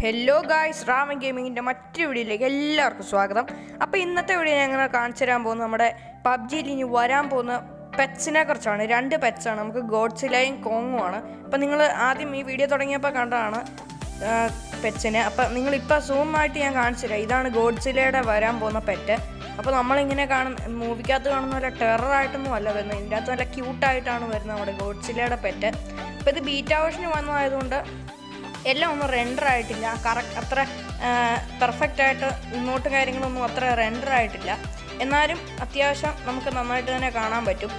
Hello guys ramen ഗെയിമിങ്ങിന്റെ മറ്റൊരു വീഡിയോയിലേക്ക് എല്ലാവർക്കും സ്വാഗതം. അപ്പോൾ ഇന്നത്തെ വീഡിയോ ഞങ്ങൾ കാണിച്ചു തരാൻ പോകുന്നത് നമ്മുടെ പബ്ജിയിൽ ഇനി വരാൻ പോകുന്ന പെറ്റ്സിനെ കുറിച്ചാണ്. രണ്ട് പെറ്റ്സാണ് നമുക്ക് ഗോഡ്സിലയും കോങ്ങുമാണ് അപ്പോൾ നിങ്ങൾ ആദ്യം ഈ വീഡിയോ തുടങ്ങിയപ്പോൾ കണ്ടതാണ് പെറ്റ്സിനെ അപ്പോൾ നിങ്ങളിപ്പോൾ സൂമായിട്ട് ഞാൻ കാണിച്ചു തരാം. ഇതാണ് ഗോഡ്സിലയുടെ വരാൻ പോകുന്ന പെറ്റ് അപ്പോൾ നമ്മളിങ്ങനെ കാണുന്ന മൂവിക്കകത്ത് കാണുന്ന പോലെ ടെററായിട്ടൊന്നും അല്ല വരുന്നത്. ഇതിന്റെ അകത്ത് നല്ല ക്യൂട്ടായിട്ടാണ് വരുന്നത് നമ്മുടെ ഗോഡ്സിലയുടെ പെറ്റ് അപ്പോൾ ഇത് ബീറ്റാ വേർഷന് വന്നതായതുകൊണ്ട് എല്ലാം ഒന്നും റെൻഡർ ആയിട്ടില്ല. കറക്റ്റ് അത്ര പെർഫെക്റ്റ് ആയിട്ട് ഇങ്ങോട്ട് കാര്യങ്ങളൊന്നും അത്ര റെൻഡർ ആയിട്ടില്ല. എന്നാലും അത്യാവശ്യം നമുക്ക് നന്നായിട്ട് തന്നെ കാണാൻ പറ്റും.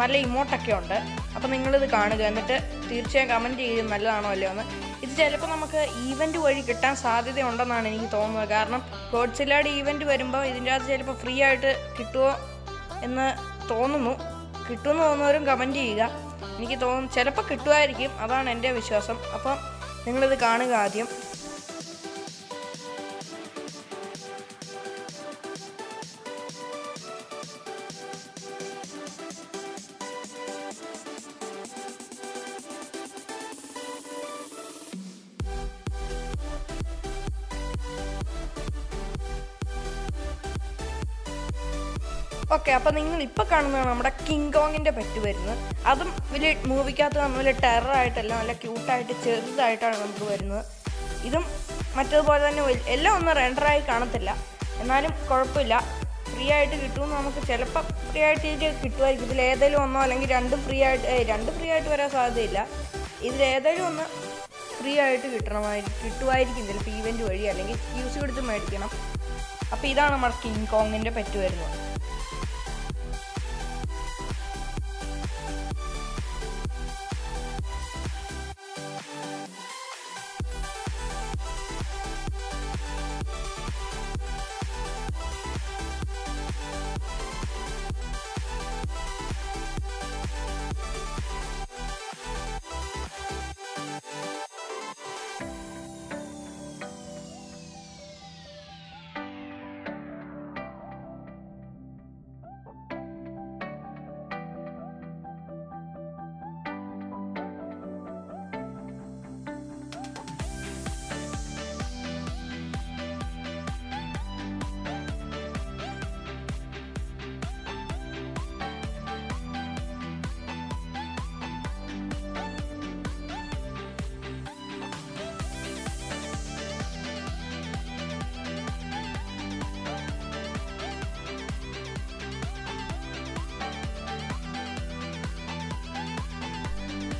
നല്ല ഇമോട്ടൊക്കെ ഉണ്ട്. അപ്പോൾ നിങ്ങളിത് കാണുക. എന്നിട്ട് തീർച്ചയായും കമന്റ് ചെയ്യും നല്ലതാണോ അല്ലയോ എന്ന്. ഇത് ചിലപ്പോൾ നമുക്ക് ഈവന്റ് വഴി കിട്ടാൻ സാധ്യതയുണ്ടെന്നാണ് എനിക്ക് തോന്നുന്നത്. കാരണം ഗോഡ്സില്ലയുടെ ഈവന്റ് വരുമ്പോൾ ഇതിന്റെ അകത്ത് ചിലപ്പോൾ ഫ്രീ ആയിട്ട് കിട്ടുമോ എന്ന് തോന്നുന്നു. കിട്ടുമെന്ന് തോന്നുന്നവരും കമന്റ് ചെയ്യുക. എനിക്ക് തോന്നുന്നു ചിലപ്പോൾ കിട്ടുമായിരിക്കും. അതാണ് എന്റെ വിശ്വാസം. അപ്പം നിങ്ങളിത് കാണുക ആദ്യം. ഓക്കെ അപ്പം നിങ്ങൾ ഇപ്പോൾ കാണുന്നതാണ് നമ്മുടെ കിങ് കോങ്ങിന്റെ പെറ്റ് വരുന്നത്. അതും വലിയ മൂവിക്കകത്ത് വലിയ ടെററായിട്ടല്ല നല്ല ക്യൂട്ടായിട്ട് ചെറുതായിട്ടാണ് നമുക്ക് വരുന്നത്. ഇതും മറ്റേതുപോലെ തന്നെ എല്ലാം ഒന്നും റെൻഡറായി കാണത്തില്ല. എന്നാലും കുഴപ്പമില്ല. ഫ്രീ ആയിട്ട് കിട്ടുമെന്ന് നമുക്ക് ചിലപ്പോൾ ഫ്രീ ആയിട്ട് കിട്ടുമായിരിക്കും. ഇതിൽ ഏതെങ്കിലും ഒന്നോ അല്ലെങ്കിൽ രണ്ടും ഫ്രീ ആയിട്ട് രണ്ട് ഫ്രീ ആയിട്ട് വരാൻ സാധ്യതയില്ല. ഇതിൽ ഏതെങ്കിലും ഒന്ന് ഫ്രീ ആയിട്ട് കിട്ടണമായിരിക്കും കിട്ടുമായിരിക്കും. ചിലപ്പോൾ ഈവന്റ് വഴി അല്ലെങ്കിൽ യൂസ് കൊടുത്ത് മേടിക്കണം. അപ്പോൾ ഇതാണ് നമ്മുടെ കിങ് കോങ്ങിന്റെ പെറ്റ് വരുന്നത്.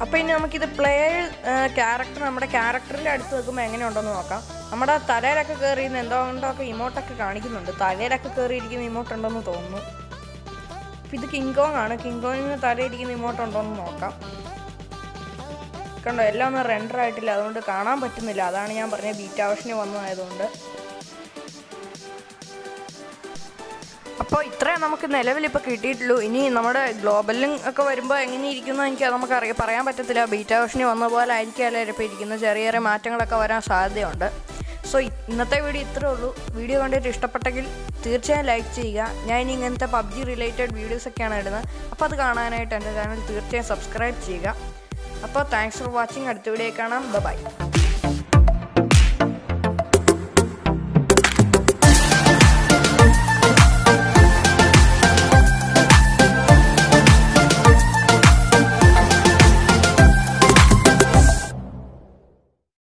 അപ്പോൾ ഇനി നമുക്കിത് പ്ലേ ക്യാരക്ടർ നമ്മുടെ ക്യാരക്ടറിന്റെ അടുത്ത് വെക്കുമ്പോൾ എങ്ങനെയുണ്ടെന്ന് നോക്കാം. നമ്മുടെ തലയിലൊക്കെ കയറിയിരുന്ന എന്തോ കൊണ്ടൊക്കെ ഇമോട്ടൊക്കെ കാണിക്കുന്നുണ്ട്? തലയിലൊക്കെ കയറിയിരിക്കുന്ന ഇമോട്ട് ഉണ്ടെന്ന് തോന്നുന്നു. ഇത് കിങ്കോങ് ആണ്. കിങ്കോങ്ങിന് തലയിരിക്കുന്ന ഇമോട്ട് ഉണ്ടോ എന്ന് നോക്കാം. കണ്ടോ എല്ലാം ഒന്നും റെൻഡർ ആയിട്ടില്ല. അതുകൊണ്ട് കാണാൻ പറ്റുന്നില്ല. അതാണ് ഞാൻ പറഞ്ഞത് ബീറ്റാ വേർഷന് വന്നതായതുകൊണ്ട്. അപ്പോൾ ഇത്രയും നമുക്ക് നിലവിൽ ഇപ്പോൾ കിട്ടിയിട്ടുള്ളൂ. ഇനി നമ്മുടെ ഗ്ലോബലിലും ഒക്കെ വരുമ്പോൾ എങ്ങനെ ഇരിക്കുന്നു എനിക്ക് നമുക്ക് അറിയാം പറയാൻ പറ്റത്തില്ല. ബീറ്റാ വേർഷനിൽ വന്ന പോലെ ആയിരിക്കും ഇപ്പോൾ ഇരിക്കുന്ന ചെറിയ ചെറിയ മാറ്റങ്ങളൊക്കെ വരാൻ സാധ്യതയുണ്ട്. സോ ഇന്നത്തെ വീഡിയോ ഇത്രേ ഉള്ളൂ. വീഡിയോ കണ്ടിട്ട് ഇഷ്ടപ്പെട്ടെങ്കിൽ തീർച്ചയായും ലൈക്ക് ചെയ്യുക. ഞാൻ ഇനി ഇങ്ങനത്തെ പബ്ജി റിലേറ്റഡ് വീഡിയോസൊക്കെയാണ് ഇടുന്നത്. അപ്പോൾ അത് കാണാനായിട്ട് എന്റെ ചാനൽ തീർച്ചയായും സബ്സ്ക്രൈബ് ചെയ്യുക. അപ്പോൾ താങ്ക്സ് ഫോർ വാച്ചിങ് അടുത്ത വീഡിയോ കാണാം. ബൈ